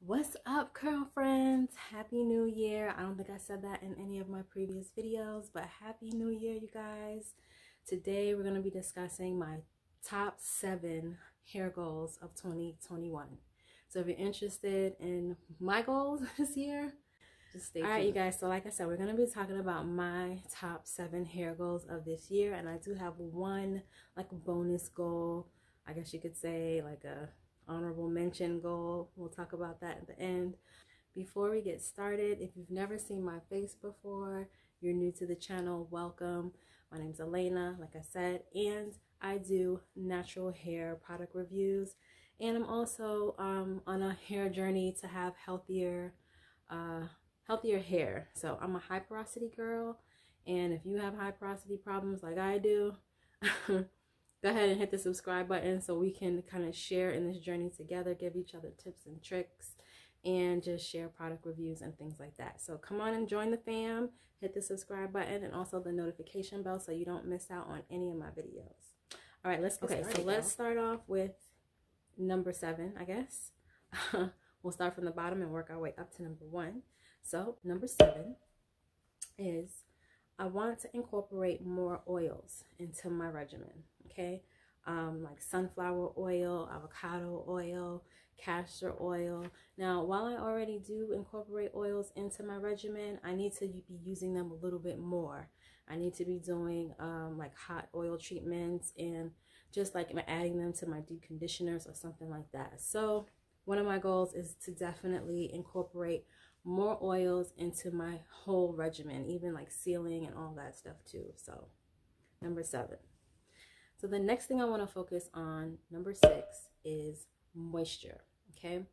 What's up, girlfriends? Happy New Year. I don't think I said that in any of my previous videos, but Happy New Year, you guys. Today, we're going to be discussing my top seven hair goals of 2021. So if you're interested in my goals this year, just stay tuned. All right, you guys. So like I said, we're going to be talking about my top seven hair goals of this year. And I do have one like bonus goal. I guess you could say like a honorable mention goal. We'll talk about that at the end. Before we get started, if you've never seen my face before, you're new to the channel, welcome. My name's Elaina, like I said, and I do natural hair product reviews. And I'm also um, on a hair journey to have healthier, uh, healthier hair. So I'm a high porosity girl. And if you have high porosity problems like I do, go ahead and hit the subscribe button so we can kind of share in this journey together, give each other tips and tricks, and just share product reviews and things like that. So come on and join the fam, hit the subscribe button and also the notification bell so you don't miss out on any of my videos. All right, let's get okay, started. So let's start off with number seven, I guess. we'll start from the bottom and work our way up to number one. So number seven is I want to incorporate more oils into my regimen okay? Um, like sunflower oil, avocado oil, castor oil. Now, while I already do incorporate oils into my regimen, I need to be using them a little bit more. I need to be doing um, like hot oil treatments and just like adding them to my deep conditioners or something like that. So one of my goals is to definitely incorporate more oils into my whole regimen, even like sealing and all that stuff too. So number seven. So the next thing I want to focus on, number six, is moisture. Okay.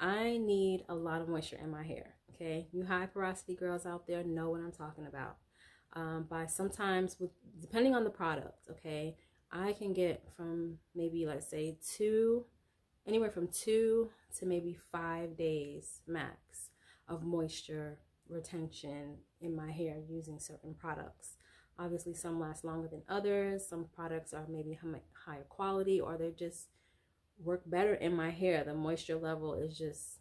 I need a lot of moisture in my hair. Okay. You high porosity girls out there know what I'm talking about. Um, by sometimes with depending on the product, okay, I can get from maybe let's say two, anywhere from two to maybe five days max of moisture retention in my hair using certain products. Obviously, some last longer than others. Some products are maybe higher quality or they just work better in my hair. The moisture level is just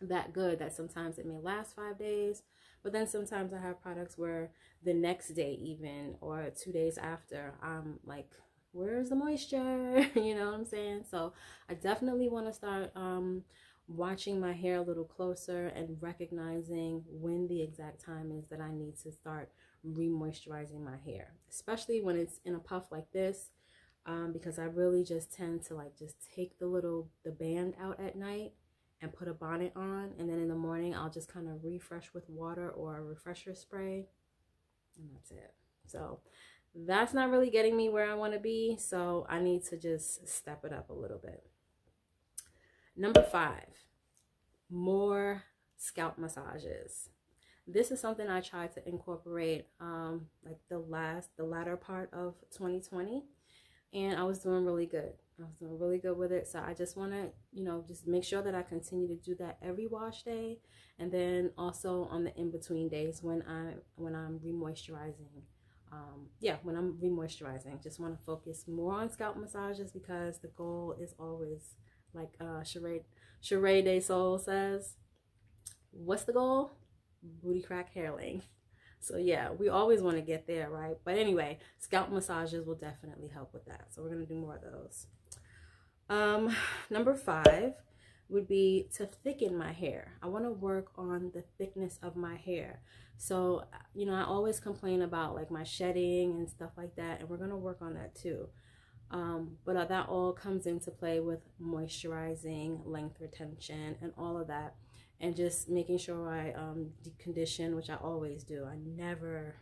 that good that sometimes it may last five days. But then sometimes I have products where the next day, even or two days after, I'm like, where's the moisture? you know what I'm saying? So I definitely want to start um, watching my hair a little closer and recognizing when the exact time is that I need to start re-moisturizing my hair especially when it's in a puff like this um, because I really just tend to like just take the little the band out at night and put a bonnet on and then in the morning I'll just kind of refresh with water or a refresher spray and that's it. So that's not really getting me where I want to be so I need to just step it up a little bit. Number five more scalp massages this is something I tried to incorporate um, like the last, the latter part of 2020. And I was doing really good. I was doing really good with it. So I just want to, you know, just make sure that I continue to do that every wash day. And then also on the in-between days when I when I'm remoisturizing. Um, yeah, when I'm remoisturizing, just want to focus more on scalp massages because the goal is always like uh Sheree Sheree De Soul says, what's the goal? Booty crack hair length. So yeah, we always want to get there, right? But anyway, scalp massages will definitely help with that. So we're going to do more of those. Um, number five would be to thicken my hair. I want to work on the thickness of my hair. So, you know, I always complain about like my shedding and stuff like that. And we're going to work on that too. Um, but uh, that all comes into play with moisturizing, length retention, and all of that and just making sure I um, deep condition, which I always do. I never,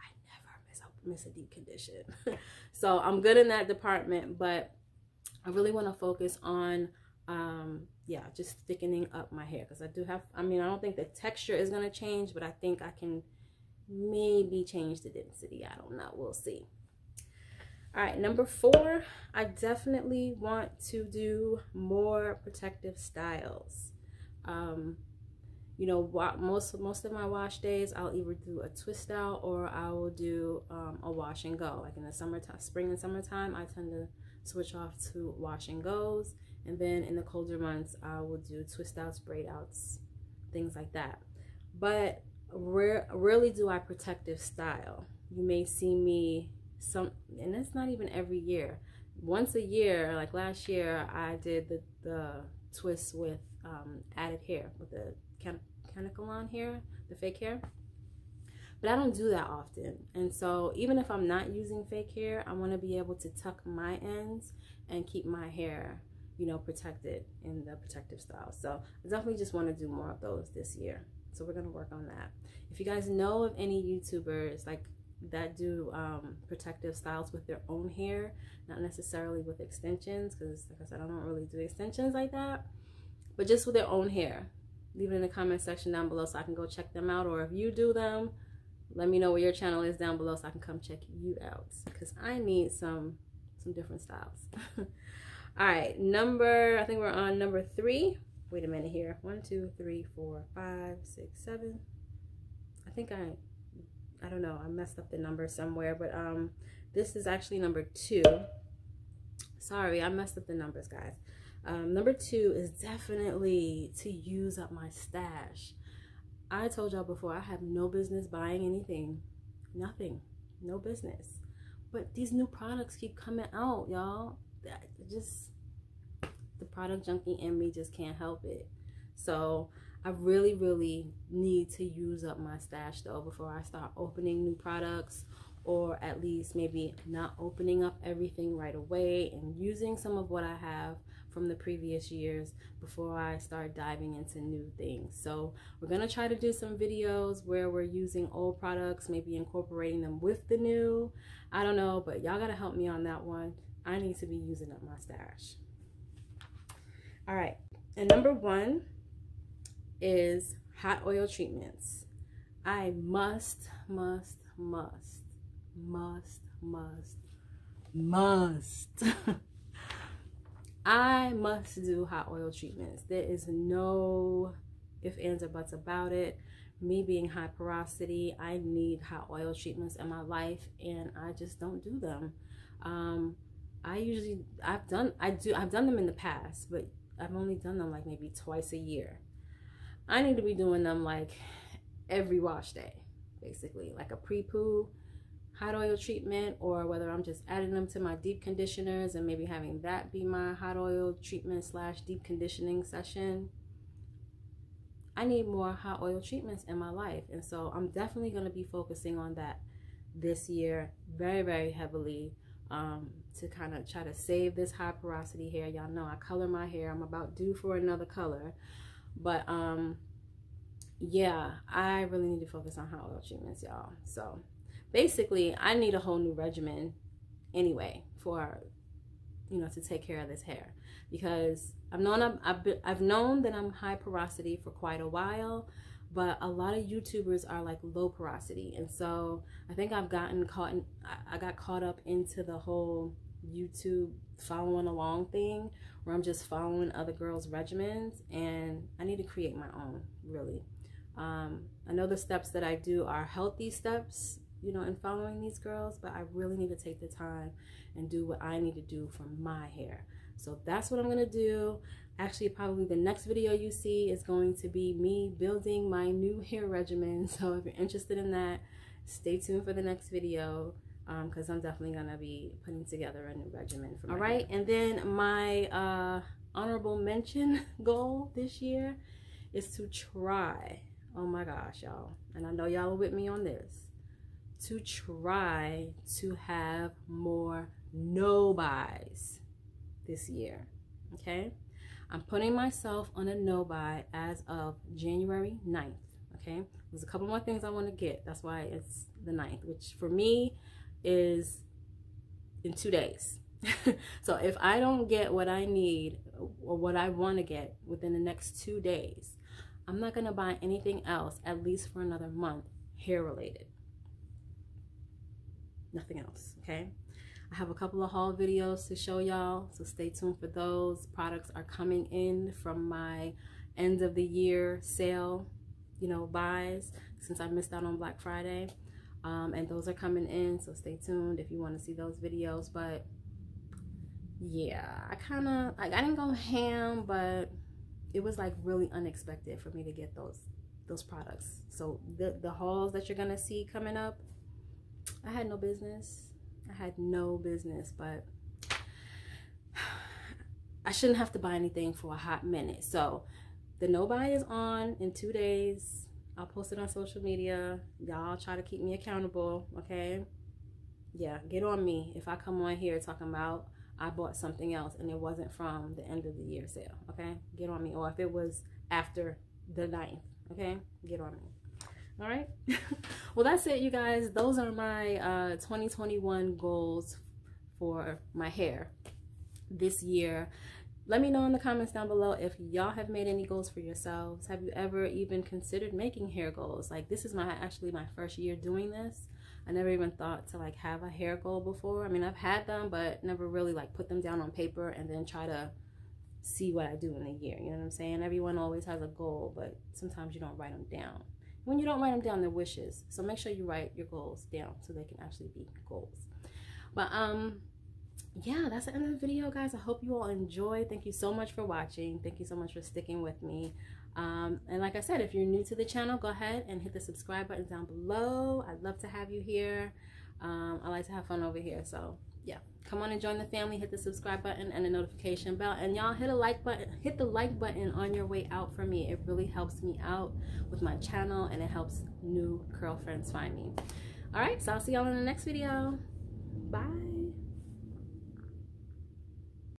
I never miss a, miss a deep condition. so I'm good in that department, but I really want to focus on, um, yeah, just thickening up my hair because I do have, I mean, I don't think the texture is going to change, but I think I can maybe change the density. I don't know. We'll see. All right, number four, I definitely want to do more protective styles um, you know, most most of my wash days, I'll either do a twist out or I will do um, a wash and go. Like in the summertime, spring and summertime, I tend to switch off to wash and goes. And then in the colder months, I will do twist outs, braid outs, things like that. But rare, rarely do I protective style. You may see me some, and it's not even every year. Once a year, like last year, I did the, the twist with um, added hair, with the can Kanekalon hair, the fake hair. But I don't do that often. And so even if I'm not using fake hair, I want to be able to tuck my ends and keep my hair, you know, protected in the protective style. So I definitely just want to do more of those this year. So we're going to work on that. If you guys know of any YouTubers like that do um, protective styles with their own hair, not necessarily with extensions, because like I said, I don't really do extensions like that, but just with their own hair. Leave it in the comment section down below so I can go check them out. Or if you do them, let me know what your channel is down below so I can come check you out. Because I need some some different styles. All right, number, I think we're on number three. Wait a minute here. One, two, three, four, five, six, seven. I think I I don't know, I messed up the number somewhere, but um, this is actually number two. Sorry, I messed up the numbers, guys. Um, number two is definitely to use up my stash. I told y'all before, I have no business buying anything. Nothing. No business. But these new products keep coming out, y'all. Just, the product junkie in me just can't help it. So, I really, really need to use up my stash though before I start opening new products or at least maybe not opening up everything right away and using some of what I have from the previous years before I start diving into new things. So we're going to try to do some videos where we're using old products, maybe incorporating them with the new. I don't know, but y'all got to help me on that one. I need to be using up my stash. All right. And number one, is hot oil treatments. I must, must, must, must, must, must. I must do hot oil treatments. There is no if, ands, or buts about it. Me being high porosity, I need hot oil treatments in my life, and I just don't do them. Um, I usually, I've done, I do, I've done them in the past, but I've only done them like maybe twice a year. I need to be doing them like every wash day, basically, like a pre-poo hot oil treatment or whether I'm just adding them to my deep conditioners and maybe having that be my hot oil treatment slash deep conditioning session. I need more hot oil treatments in my life. And so I'm definitely going to be focusing on that this year very, very heavily um, to kind of try to save this high porosity hair. Y'all know I color my hair. I'm about due for another color. But um, yeah, I really need to focus on hot oil treatments, y'all. So basically, I need a whole new regimen anyway for you know to take care of this hair because I've known I've, I've, been, I've known that I'm high porosity for quite a while but a lot of YouTubers are like low porosity and so I think I've gotten caught in, I got caught up into the whole YouTube following along thing where I'm just following other girls' regimens and I need to create my own, really. Um, I know the steps that I do are healthy steps, you know, in following these girls, but I really need to take the time and do what I need to do for my hair. So that's what I'm going to do. Actually, probably the next video you see is going to be me building my new hair regimen. So if you're interested in that, stay tuned for the next video because um, I'm definitely going to be putting together a new regimen for All right, hair. and then my uh, honorable mention goal this year is to try, oh my gosh, y'all, and I know y'all are with me on this, to try to have more no buys this year, okay? I'm putting myself on a no buy as of January 9th, okay? There's a couple more things I want to get. That's why it's the 9th, which for me is in two days. so if I don't get what I need or what I want to get within the next two days, I'm not going to buy anything else at least for another month hair related. Nothing else, okay? I have a couple of haul videos to show y'all, so stay tuned for those. Products are coming in from my end of the year sale, you know, buys since I missed out on Black Friday um, and those are coming in so stay tuned if you want to see those videos but yeah, I kind of like I didn't go ham, but it was like really unexpected for me to get those those products. So the the hauls that you're gonna see coming up, I had no business. I had no business, but I shouldn't have to buy anything for a hot minute. So the no buy is on in two days. I'll post it on social media. Y'all try to keep me accountable, okay? Yeah, get on me if I come on here talking about I bought something else and it wasn't from the end of the year sale, okay? Get on me. Or if it was after the 9th, okay? Get on me. All right. well, that's it, you guys. Those are my uh, 2021 goals for my hair this year. Let me know in the comments down below if y'all have made any goals for yourselves. Have you ever even considered making hair goals? Like this is my actually my first year doing this. I never even thought to like have a hair goal before. I mean, I've had them, but never really like put them down on paper and then try to see what I do in a year. You know what I'm saying? Everyone always has a goal, but sometimes you don't write them down. When you don't write them down, they're wishes. So make sure you write your goals down so they can actually be goals. But um, yeah, that's the end of the video, guys. I hope you all enjoyed. Thank you so much for watching. Thank you so much for sticking with me. Um, and like I said, if you're new to the channel, go ahead and hit the subscribe button down below. I'd love to have you here. Um, I like to have fun over here. So yeah, come on and join the family. Hit the subscribe button and the notification bell. And y'all hit a like button, hit the like button on your way out for me. It really helps me out with my channel and it helps new curl friends find me. All right, so I'll see y'all in the next video. Bye.